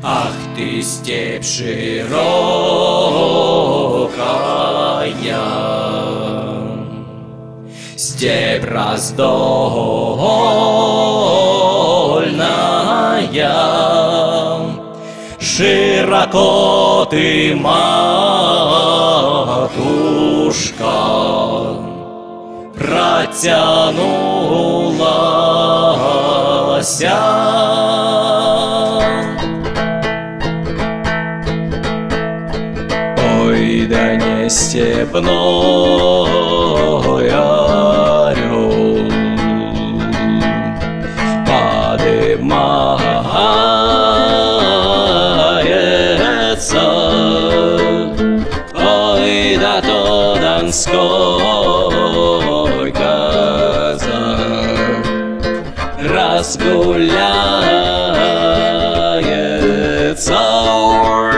Ах ты степь широкая, Степь раздольная, Широко ты, матушка, Протянулася. Ой, да не степной орел Подымается Ой, да то донской казак разгуляется.